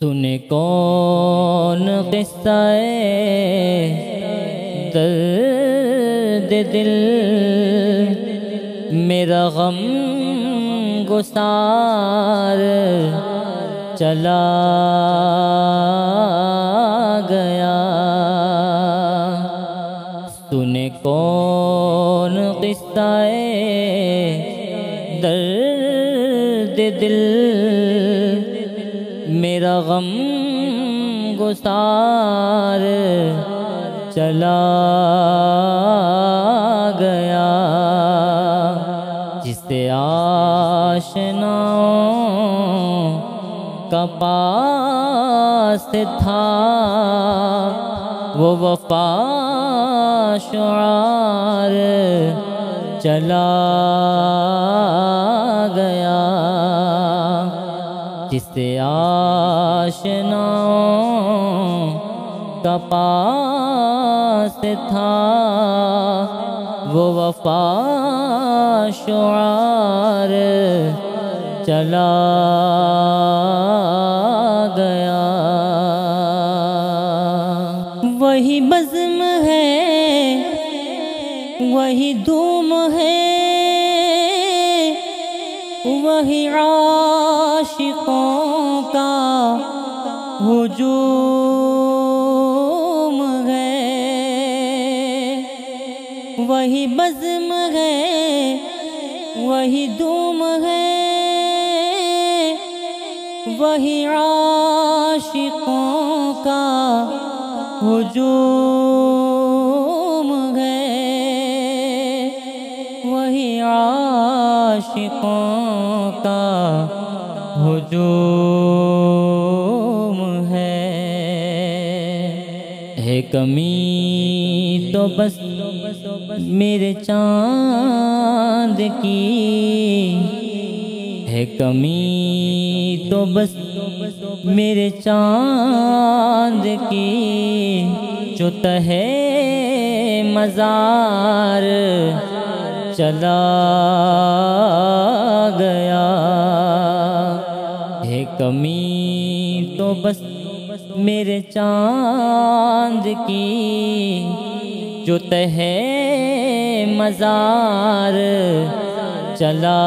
سنے کون قصہ درد دل، میرا غم گسار چلا گیا۔ سنے کون قصہ درد دل۔ میرا غم گسار چلا گیا۔ جسے آشنا کا پاس تھا، وہ وفا شعار چلا گیا۔ جسے آشنا کا پاس تھا، وہ وفا شعار چلا گیا۔ وہی بزم ہے، وہی دھوم ہے، وہی عاشقوں کا ہجوم ہے۔ وہی بزم ہے، وہی دھوم ہے۔ وہی عاشقوں کا ہجوم ہے۔ وہی عاشقوں ہجوم ہے۔ ہے کمی تو بس میرے چاند کی۔ ہے کمی تو بس میرے چاند کی۔ جو ہے مزار چلا گیا۔ ہے کمی تو بس میرے چاند کی جو ہے مزار چلا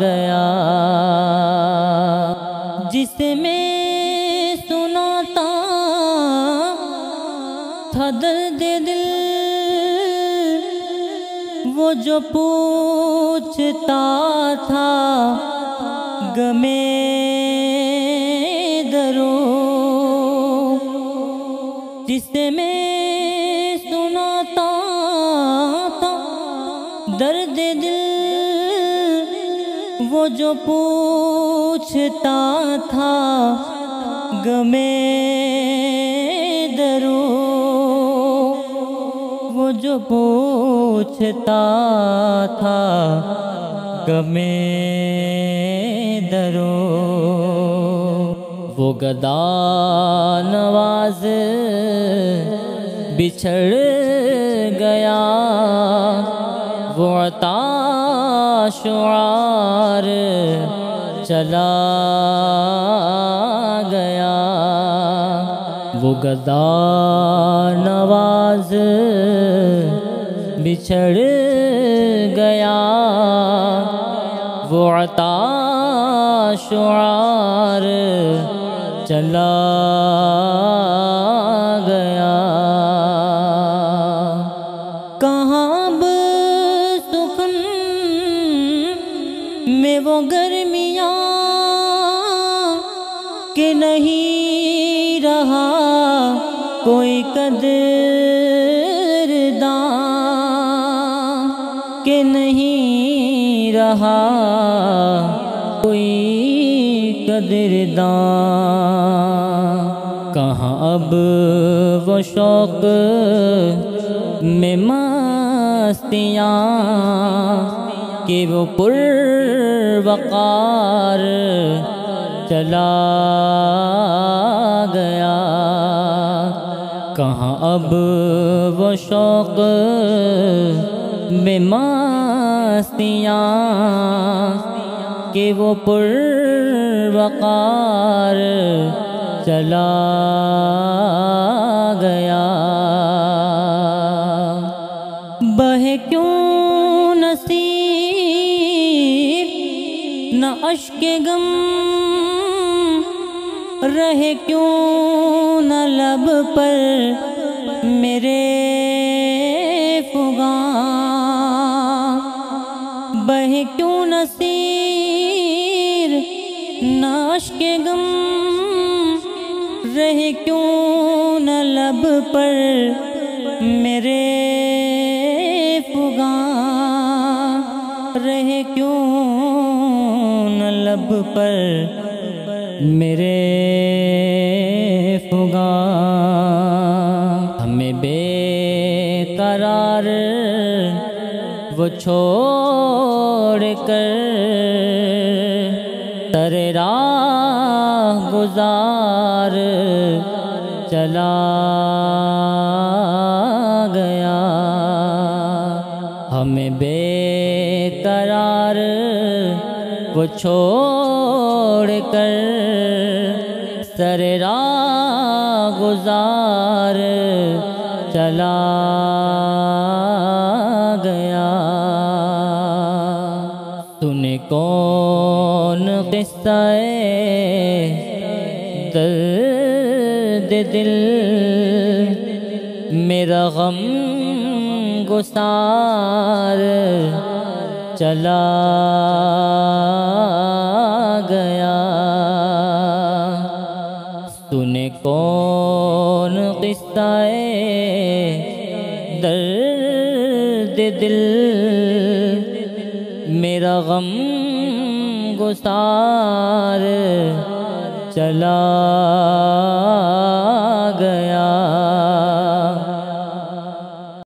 گیا۔ جس میں سناتا تھا درد دل، وہ جو پوچھتا تھا گمے درو۔ جس میں سناتا تھا، درد دل، وہ جو پوچھتا تھا گمے درو۔ وہ جو پوچھتا تھا گمے درو وہ گدا نواز بچھڑ گیا۔ وہ عطا شعار چلا گیا۔ وہ گدا نواز بچھڑ گیا۔ وہ عطا شعار چلا گیا۔ کہاں اب سخن میں وہ گرمیاں کہ نہیں رہا کوئی قدر دان کہ نہیں رہا۔ کوئی قدر دان کہاں اب وہ شوق میں مستیاں کہ وہ پر وقار چلا گیا۔ کہاں اب وہ شوق میں مستیاں کہ وہ پر وقار چلا گیا۔ بہ کیوں نصیب؟ نہ اشک غم رہے کیوں؟ نہ لب پر میرے فگاں بہ کیوں نصیر نہ اشک غم رہے کیوں نہ لب پر میرے فگاں رہے کیوں نہ لب پر میرے فگاں ہمیں بے قرار وہ چھوڑ کر گزار چلا گیا۔ ہمیں بے قرار وہ چھوڑ کر سر راہ گزار چلا گیا۔ تن کون قصہ درد دل، میرا غم گسار چلا گیا۔ سنے کون قصہ درد دل، میرا غم گسار چلا گیا۔